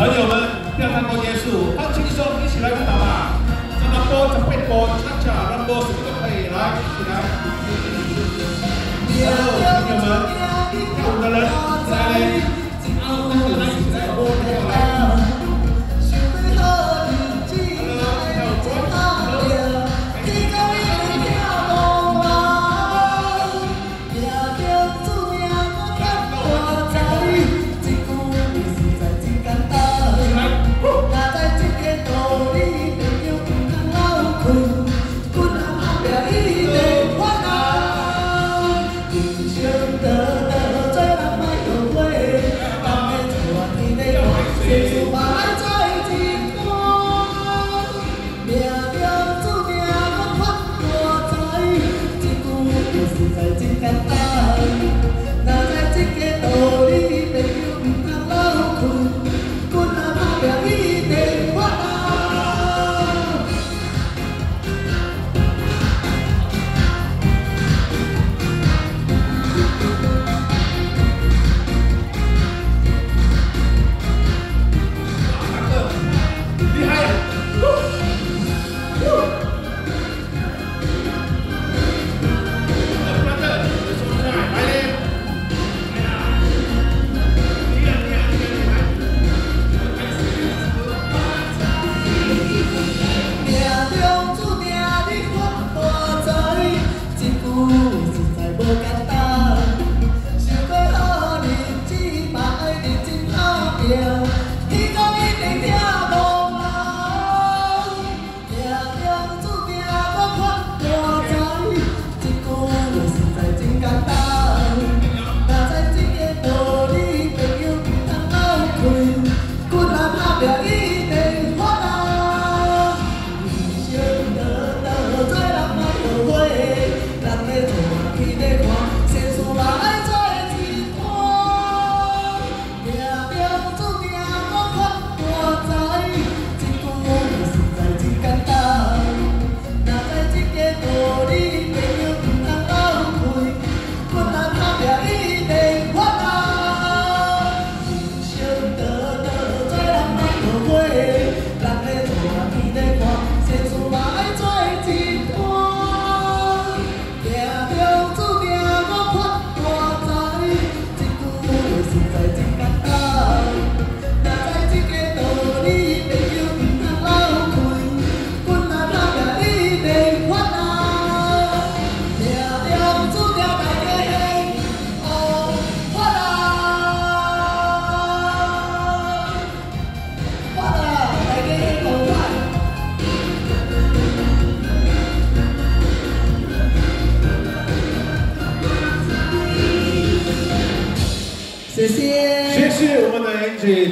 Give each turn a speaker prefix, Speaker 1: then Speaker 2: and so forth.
Speaker 1: 朋友们，调查过结束，放轻松，一起来舞蹈吧。这么多，这么多，恰恰，那么多，什么都可以来，一起来。Bye. 여기.
Speaker 2: 谢谢，
Speaker 1: 谢谢我们的 Angie。